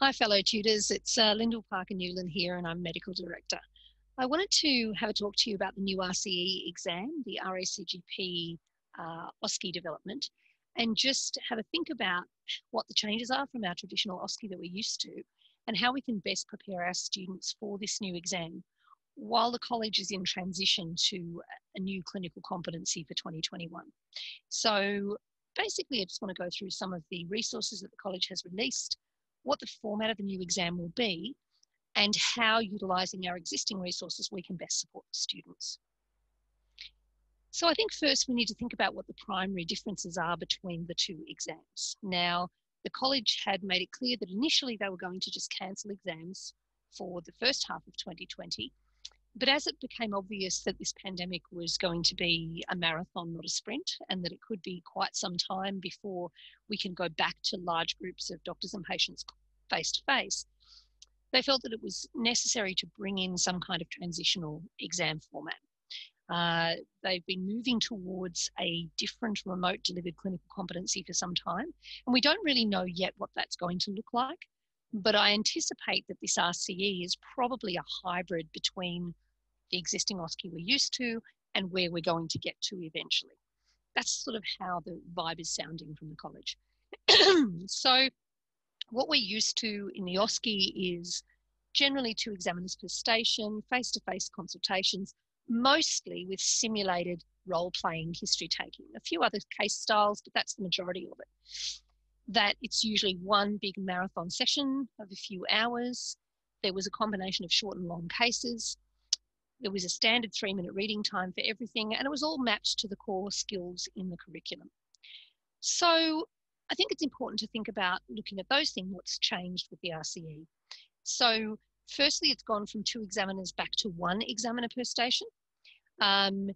Hi, fellow tutors. It's uh, Lyndall Parker Newland here, and I'm Medical Director. I wanted to have a talk to you about the new RCE exam, the RACGP uh, OSCE development, and just have a think about what the changes are from our traditional OSCE that we're used to and how we can best prepare our students for this new exam while the college is in transition to a new clinical competency for 2021. So basically, I just want to go through some of the resources that the college has released, what the format of the new exam will be, and how utilising our existing resources we can best support the students. So I think first we need to think about what the primary differences are between the two exams. Now, the college had made it clear that initially they were going to just cancel exams for the first half of 2020 but as it became obvious that this pandemic was going to be a marathon, not a sprint, and that it could be quite some time before we can go back to large groups of doctors and patients face to face, they felt that it was necessary to bring in some kind of transitional exam format. Uh, they've been moving towards a different remote delivered clinical competency for some time, and we don't really know yet what that's going to look like. But I anticipate that this RCE is probably a hybrid between the existing OSCE we're used to and where we're going to get to eventually. That's sort of how the vibe is sounding from the college. so, what we're used to in the OSCE is generally two examiners per station, face to face consultations, mostly with simulated role playing history taking. A few other case styles, but that's the majority of it. That it's usually one big marathon session of a few hours. There was a combination of short and long cases. There was a standard three minute reading time for everything, and it was all matched to the core skills in the curriculum. So I think it's important to think about looking at those things, what's changed with the RCE. So, firstly, it's gone from two examiners back to one examiner per station. Um,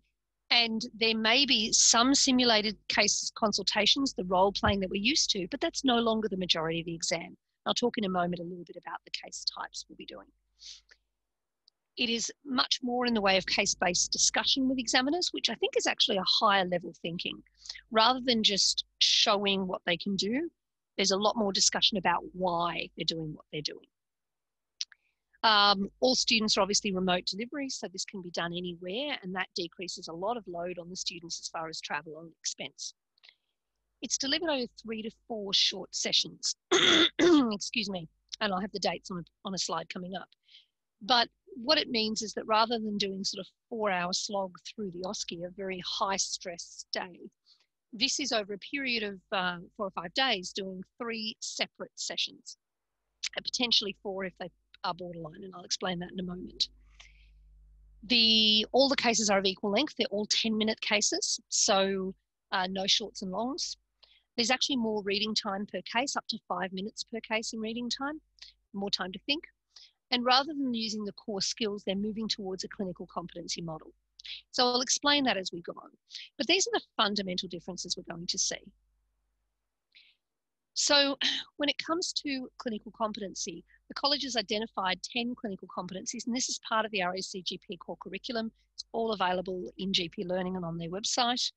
and there may be some simulated case consultations, the role playing that we're used to, but that's no longer the majority of the exam. I'll talk in a moment a little bit about the case types we'll be doing it is much more in the way of case based discussion with examiners, which I think is actually a higher level thinking. Rather than just showing what they can do, there's a lot more discussion about why they're doing what they're doing. Um, all students are obviously remote delivery, so this can be done anywhere, and that decreases a lot of load on the students as far as travel and expense. It's delivered over three to four short sessions. Excuse me, and I'll have the dates on a, on a slide coming up. But what it means is that rather than doing sort of four hour slog through the OSCE, a very high stress day, this is over a period of uh, four or five days doing three separate sessions, and potentially four if they are borderline, and I'll explain that in a moment. The all the cases are of equal length. They're all 10 minute cases, so uh, no shorts and longs. There's actually more reading time per case, up to five minutes per case in reading time, more time to think. And rather than using the core skills, they're moving towards a clinical competency model. So I'll explain that as we go on. But these are the fundamental differences we're going to see. So when it comes to clinical competency, the college has identified 10 clinical competencies, and this is part of the RACGP core curriculum. It's all available in GP Learning and on their website.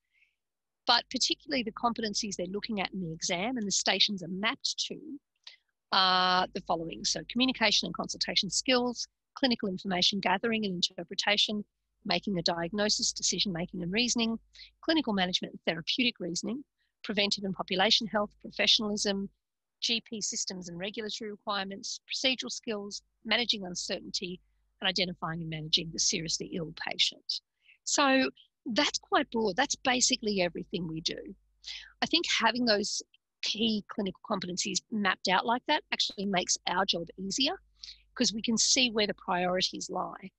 But particularly the competencies they're looking at in the exam and the stations are mapped to are the following so, communication and consultation skills, clinical information gathering and interpretation, making a diagnosis, decision making and reasoning, clinical management and therapeutic reasoning, preventive and population health, professionalism, GP systems and regulatory requirements, procedural skills, managing uncertainty, and identifying and managing the seriously ill patient. So that's quite broad. That's basically everything we do. I think having those key clinical competencies mapped out like that actually makes our job easier because we can see where the priorities lie.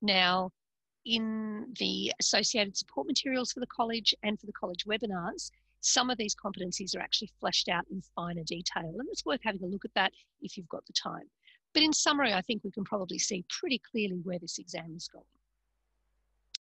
Now, in the associated support materials for the college and for the college webinars, some of these competencies are actually fleshed out in finer detail, and it's worth having a look at that if you've got the time. But in summary, I think we can probably see pretty clearly where this exam is going.